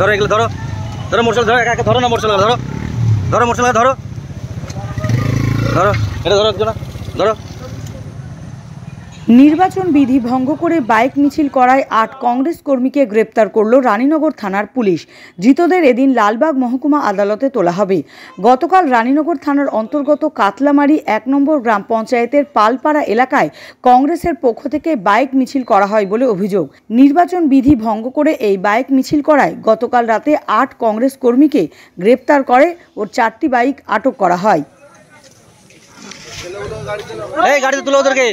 ধরো এগুলো, ধরো। ধরো মোটরসাইকেল, ধরো, একা একা ধরো না মোটরসাইকেল, ধরো। ধরো মোটরসাইকেল, ধরো। ধরো, এটা ধরো একজন ধরো। নির্বাচন বিধি ভঙ্গ করে বাইক মিছিল করায় আট কংগ্রেস কর্মীকে গ্রেপ্তার করল রানীনগর থানার পুলিশ। ধৃতদের এদিন লালবাগ মহকুমা আদালতে তোলা হবে। গতকাল রানীনগর থানার অন্তর্গত কাতলামারি এক নম্বর গ্রাম পঞ্চায়েতের পালপাড়া এলাকায় কংগ্রেসের পক্ষ থেকে বাইক মিছিল করা হয় বলে অভিযোগ। নির্বাচন বিধি ভঙ্গ করে এই বাইক মিছিল করায় গতকাল রাতে আট কংগ্রেস কর্মীকে গ্রেপ্তার করে ও চারটি বাইক আটক করা হয়। এই গাড়িতে তুলো ওদেরকে।